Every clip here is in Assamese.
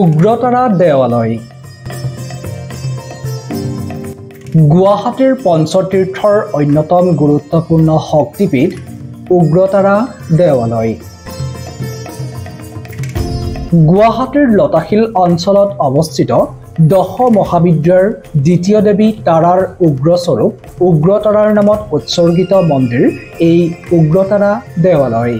উগ্ৰতাৰা দেৱালয়। গুৱাহাটীৰ পঞ্চতীৰ্থৰ অন্যতম গুৰুত্বপূৰ্ণ শক্তিপীঠ উগ্ৰতাৰা দেৱালয়। গুৱাহাটীৰ লতাশিল অঞ্চলত অৱস্থিত দশ মহাবিদ্যাৰ দ্বিতীয় দেৱী তাৰাৰ উগ্ৰস্বৰূপ উগ্ৰতাৰাৰ নামত উৎসৰ্গিত মন্দিৰ এই উগ্ৰতাৰা দেৱালয়।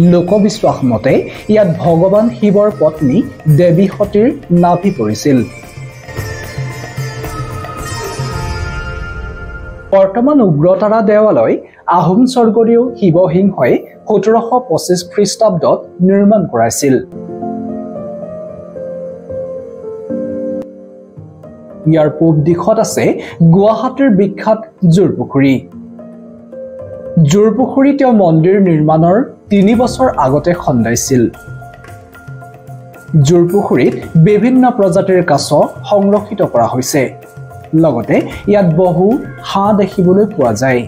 লোকবিশ্বাস মতে ইয়াত ভগৱান শিৱৰ পত্নী দেৱী সতীৰ নাভি পৰিছিল। বৰ্তমান উগ্ৰতাৰা দেৱালয় আহোম স্বৰ্গদেউ শিৱসিংহই সোতৰশ পঁচিছ খ্ৰীষ্টাব্দত নিৰ্মাণ কৰাইছিল। ইয়াৰ পূব দিশত আছে গুৱাহাটীৰ বিখ্যাত জোৰপুখুৰী। জোৰপুখুৰী তেওঁ মন্দিৰ নিৰ্মাণৰ তিনি বছৰ আগতে খন্দাইছিল। জোৰপুখুৰীত বিভিন্ন প্ৰজাতিৰ কাছ সংৰক্ষিত কৰা হৈছে। লগতে ইয়াত বহু হাঁহ দেখিবলৈ পোৱা যায়।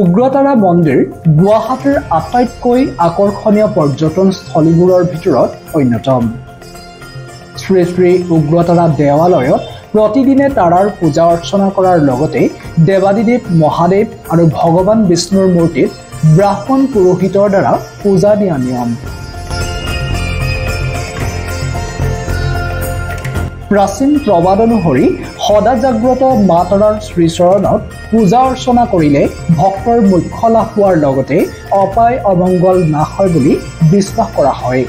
উগ্ৰতাৰা মন্দিৰ গুৱাহাটীৰ আটাইতকৈ আকৰ্ষণীয় পৰ্যটনস্থলীবোৰৰ ভিতৰত অন্যতম। শ্ৰী শ্ৰী উগ্ৰতাৰা দেৱালয়ত প্ৰতিদিনে তাৰাৰ পূজা অৰ্চনা কৰাৰ লগতে দেৱাদিদেৱ মহাদেৱ আৰু ভগৱান বিষ্ণুৰ মূৰ্তিত ব্ৰাহ্মণ পুৰোহিতৰ দ্বাৰা পূজা দিয়া নিয়ম। প্ৰাচীন প্ৰবাদ অনুসৰি সদা জাগ্ৰত মা তৰাৰ শ্ৰীচৰণত পূজা অৰ্চনা কৰিলে ভক্তৰ মুখ্য লাভ হোৱাৰ লগতে অপায় অমংগল নাশ হয় বুলি বিশ্বাস কৰা হয়।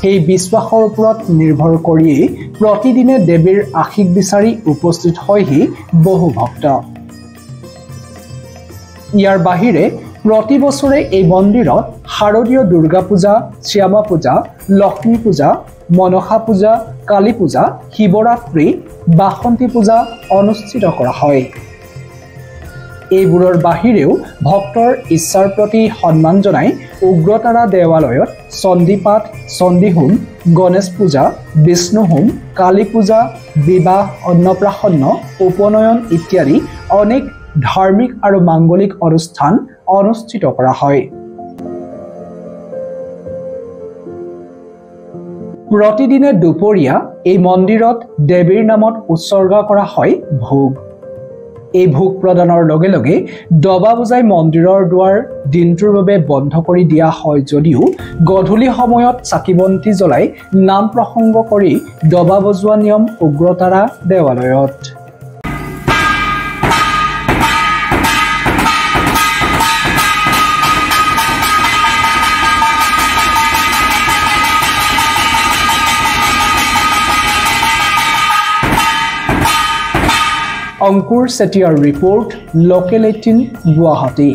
সেই বিশ্বাসৰ ওপৰত নিৰ্ভৰ কৰিয়েই প্ৰতিদিনে দেৱীৰ আশীষ বিচাৰি উপস্থিত হয়হি বহু ভক্ত। ইয়াৰ বাহিৰে প্ৰতি বছৰে এই মন্দিৰত শাৰদীয় দুৰ্গা পূজা শ্যামা পূজা লক্ষ্মী পূজা মনসা পূজা কালী পূজা শিৱৰাত্ৰি বাসন্তী পূজা অনুষ্ঠিত কৰা হয়। এইবোৰৰ বাহিৰেও ভক্তৰ ইচ্ছাৰ প্ৰতি সন্মান জনাই উগ্ৰতাৰা দেৱালয়ত চণ্ডীপাঠ চণ্ডীহোম গণেশ পূজা বিষ্ণু হোম কালী পূজা বিবাহ অন্নপ্ৰাশন্ন উপনয়ন ইত্যাদি অনেক ধাৰ্মিক আৰু মাংগলিক অনুষ্ঠান অনুষ্ঠিত কৰা হয়। প্ৰতিদিনে দুপৰীয়া এই মন্দিৰত দেৱীৰ নামত উৎসৰ্গা কৰা হয় ভোগ। এই ভোগ প্ৰদানৰ লগে লগে দবা বজাই মন্দিৰৰ দুৱাৰ দিনটোৰ বাবে বন্ধ কৰি দিয়া হয় যদিও গধূলি সময়ত চাকি বন্তি জ্বলাই নাম প্ৰসংগ কৰি দবা বজোৱা নিয়ম উগ্ৰতাৰা দেৱালয়ত। অংকুৰ চেতিয়াৰ ৰিপৰ্ট লোকেল এইটিন গুৱাহাটী।